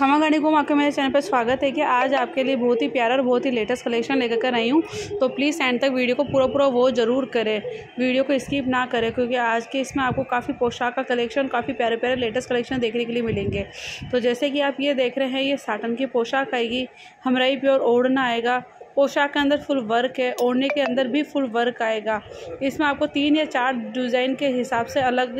खमा गाड़ी को आपके मेरे चैनल पर स्वागत है कि आज आपके लिए बहुत ही प्यारा और बहुत ही लेटेस्ट कलेक्शन लेकर कर आई हूँ। तो प्लीज़ एंड तक वीडियो को पूरा पूरा वो ज़रूर करें। वीडियो को स्किप ना करें क्योंकि आज के इसमें आपको काफ़ी पोशाक का कलेक्शन काफ़ी प्यारे प्यारे लेटेस्ट कलेक्शन देखने के लिए मिलेंगे। तो जैसे कि आप ये देख रहे हैं, ये साटन की पोशाक आएगी। हमराई प्योर ओढ़ना आएगा। पोशाक के अंदर फुल वर्क है, ओढ़ने के अंदर भी फुल वर्क आएगा। इसमें आपको तीन या चार डिज़ाइन के हिसाब से अलग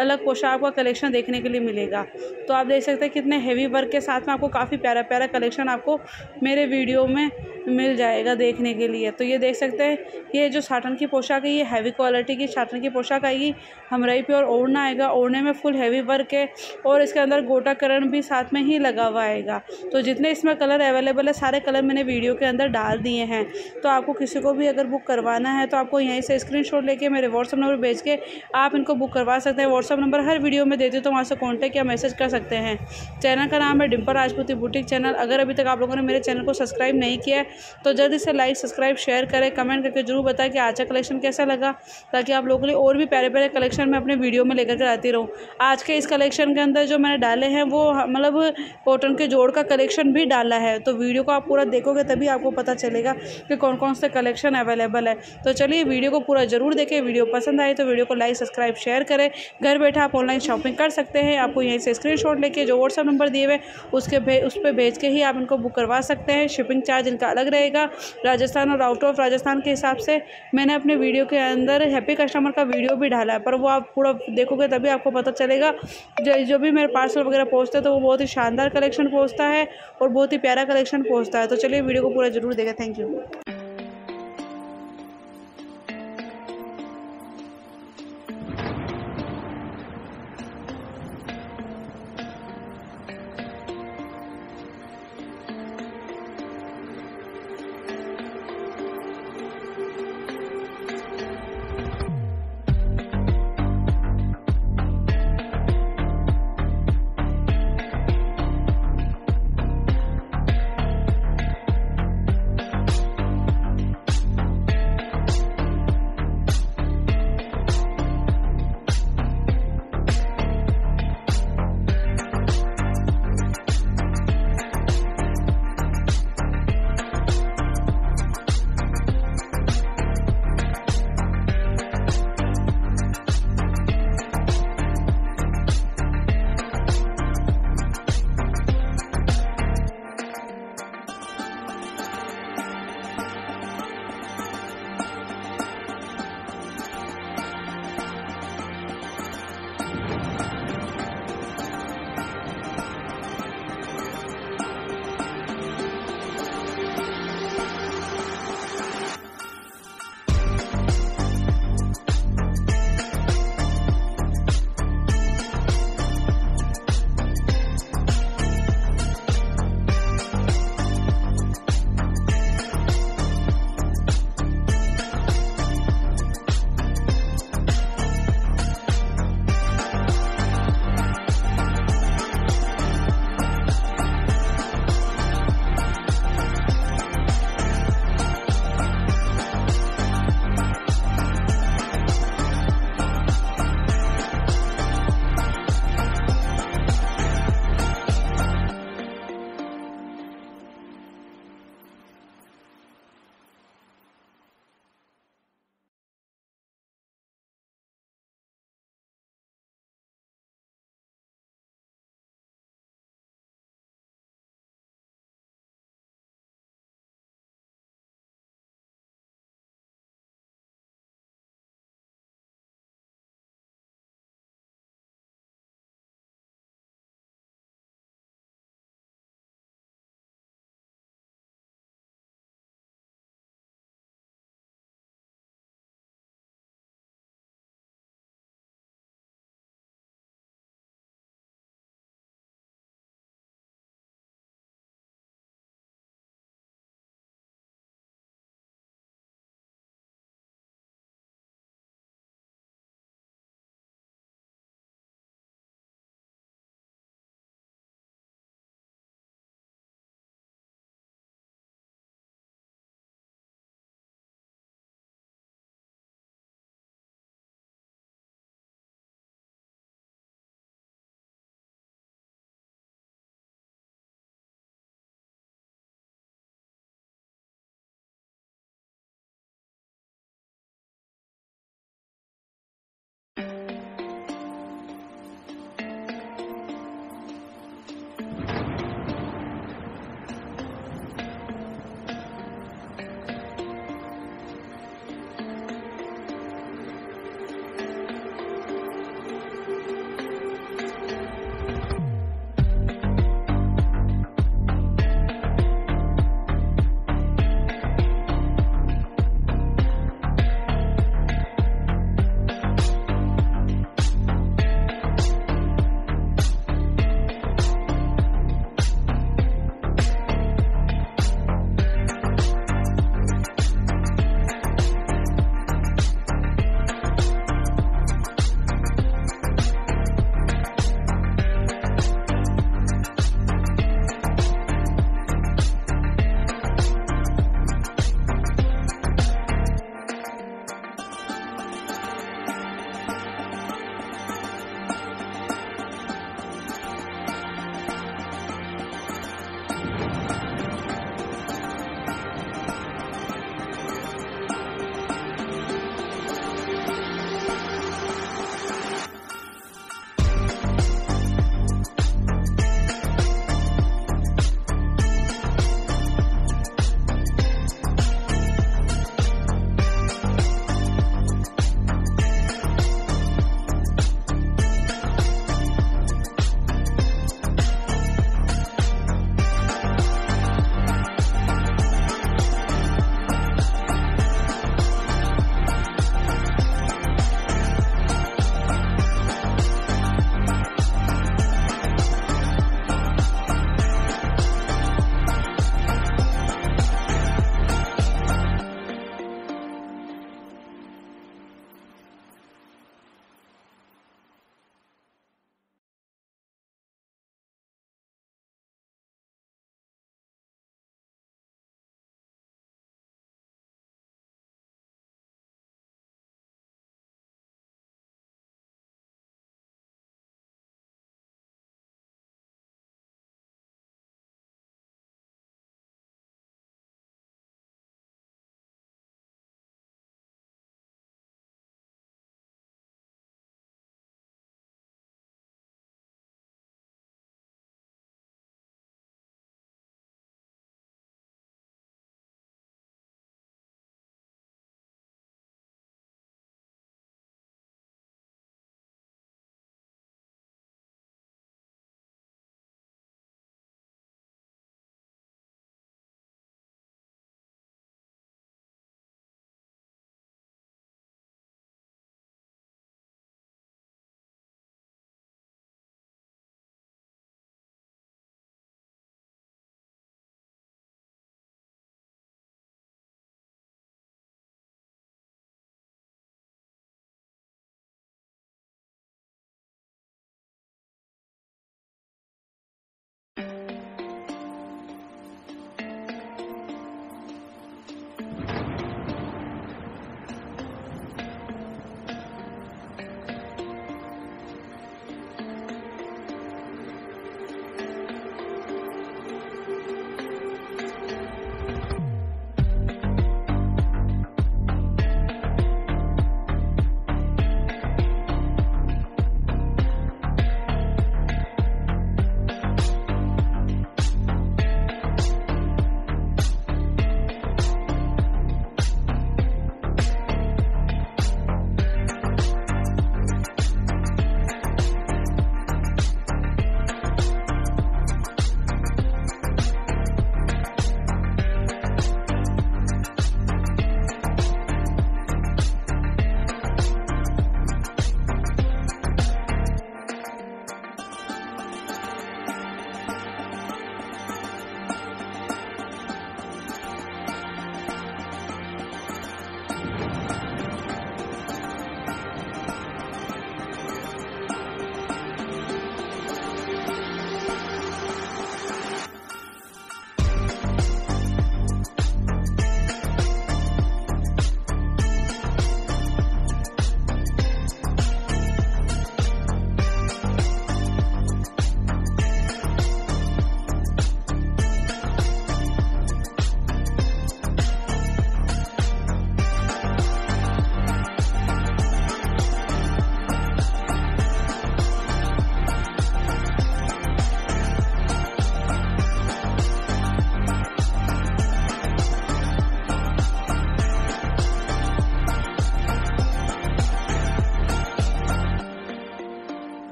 अलग पोशाक का कलेक्शन देखने के लिए मिलेगा। तो आप देख सकते हैं कितने हेवी वर्क के साथ में आपको काफ़ी प्यारा प्यारा कलेक्शन आपको मेरे वीडियो में मिल जाएगा देखने के लिए। तो ये देख सकते हैं, ये जो साटन की पोशाक है, ये हैवी क्वालिटी की साटन की पोशाक आएगी। हमराई प्योर ओढ़ना आएगा। ओढ़ने में फुल हैवी वर्क है और इसके अंदर गोटाकरण भी साथ में ही लगा हुआ आएगा। तो जितने इसमें कलर अवेलेबल है, सारे कलर मैंने वीडियो के अंदर डाल दिए हैं। तो आपको किसी को भी अगर बुक करवाना है तो आपको यहीं से स्क्रीन लेके मेरे व्हाट्सअप नंबर भेज के आप इनको बुक करवा सकते हैं। व्हाट्सअप नंबर हर वीडियो में देती हूँ तो वहाँ से कॉन्टैक्ट या मैसेज कर सकते हैं। चैनल का नाम है डिम्पल राजपूती बुटीक चैनल अगर अभी तक आप लोगों ने मेरे चैनल को सब्सक्राइब नहीं किया है तो जल्दी से लाइक सब्सक्राइब शेयर करें कमेंट करके ज़रूर बताएँ कि आज का कलेक्शन कैसा लगा, ताकि आप लोगों के लिए और भी प्यारे प्यारे कलेक्शन मैं अपने वीडियो में लेकर के आती रहूँ। आज के इस कलेक्शन के अंदर जो मैंने डाले हैं, वो मतलब कॉटन के जोड़ का कलेक्शन भी डाला है। तो वीडियो को आप पूरा देखोगे, तभी आपको पता चलेगा कि कौन कौन से कलेक्शन अवेलेबल है। तो चलिए वीडियो को पूरा ज़रूर देखें। वीडियो पसंद आए तो वीडियो को लाइक सब्सक्राइब शेयर करें। घर बैठे आप ऑनलाइन शॉपिंग कर सकते हैं। आपको यहीं से स्क्रीन लेके जो व्हाट्सअप नंबर दिए हुए उसके उस पर भेज के ही आप इनको बुक करवा सकते हैं। शिपिंग चार्ज इनका अलग रहेगा राजस्थान और आउट ऑफ़ राजस्थान के हिसाब से। मैंने अपने वीडियो के अंदर हैप्पी कस्टमर का वीडियो भी डाला है, पर वो आप पूरा देखोगे तभी आपको पता चलेगा। जो जो भी मेरे पार्सल वगैरह पहुँचते तो वो बहुत ही शानदार कलेक्शन पहुँचता है और बहुत ही प्यारा कलेक्शन पहुँचता है। तो चलिए वीडियो को पूरा ज़रूर देखें। Thank you